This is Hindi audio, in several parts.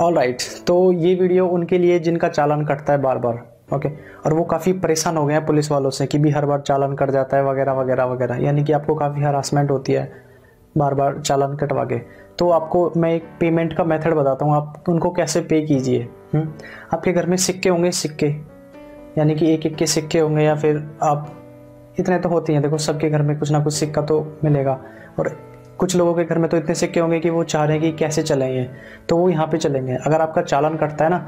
ऑल राइट right, तो ये वीडियो उनके लिए जिनका चालान कटता है बार बार ओके और वो काफ़ी परेशान हो गए हैं पुलिस वालों से कि भी हर बार चालान कट जाता है वगैरह वगैरह वगैरह। यानी कि आपको काफ़ी हरासमेंट होती है बार बार चालान कटवा के तो आपको मैं एक पेमेंट का मेथड बताता हूँ। आप उनको कैसे पे कीजिए हम्म? आपके घर में सिक्के होंगे सिक्के। यानी कि एक एक के सिक्के होंगे या फिर आप इतने तो होते हैं। देखो सबके घर में कुछ ना कुछ सिक्का तो मिलेगा। और कुछ लोगों के घर में तो इतने सिक्के होंगे कि वो चाह रहे हैं कि कैसे चलेंगे तो वो यहाँ पे चलेंगे। अगर आपका चालान कटता है ना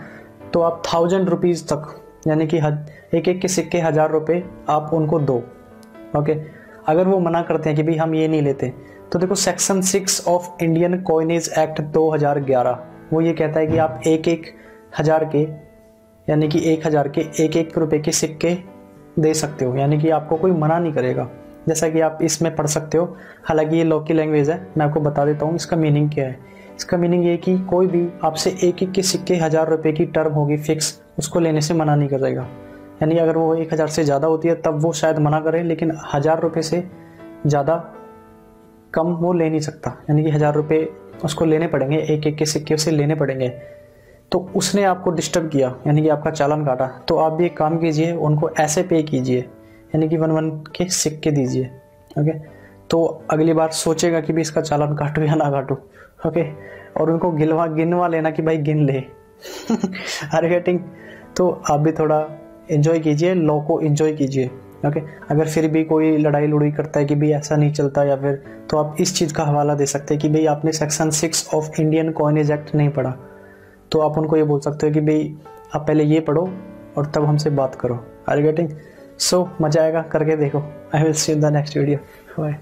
तो आप थाउज़ेंड रुपीज़ तक, यानी कि एक एक के सिक्के हज़ार रुपये आप उनको दो ओके अगर वो मना करते हैं कि भाई हम ये नहीं लेते तो देखो section six of Indian coinage act 2011 वो ये कहता है कि आप एक एक हज़ार के, यानी कि एक हज़ार के एक एक रुपए के सिक्के दे सकते हो, यानी कि आपको कोई मना नहीं करेगा। जैसा कि आप इसमें पढ़ सकते हो। हालाँकि ये लॉ की लैंग्वेज है, मैं आपको बता देता हूँ इसका मीनिंग क्या है। इसका मीनिंग ये कि कोई भी आपसे एक एक के सिक्के हज़ार रुपये की टर्म होगी फिक्स उसको लेने से मना नहीं करेगा यानी अगर वो एक हज़ार से ज़्यादा होती है, तब वो शायद मना करे, लेकिन हज़ार रुपये से ज़्यादा कम वो ले नहीं सकता। यानी कि हज़ार रुपये उसको लेने पड़ेंगे, एक एक के सिक्के उसे लेने पड़ेंगे। तो उसने आपको डिस्टर्ब किया, यानी कि आपका चालान काटा। तो आप भी एक काम कीजिए, उनको ऐसे पे कीजिए। यानी कि वन वन के सिक्के दीजिए, ओके? तो अगली बार सोचेगा कि भी इसका चालान काटू या ना काटू, ओके? और उनको गिलवा गिनवा लेना कि भाई गिन ले। आर गेटिंग तो आप भी थोड़ा इन्जॉय कीजिए लॉ को इन्जॉय कीजिए, ओके? अगर फिर भी कोई लड़ाई लुड़ाई करता है कि भाई ऐसा नहीं चलता या फिर तो आप इस चीज़ का हवाला दे सकते हैं कि भाई आपने section six of Indian coinage act नहीं पढ़ा। तो आप उनको ये बोल सकते हो कि भाई आप पहले ये पढ़ो और तब हमसे बात करो। आर गेटिंग सो so, मज़ा आएगा करके देखो। I will see in the next video bye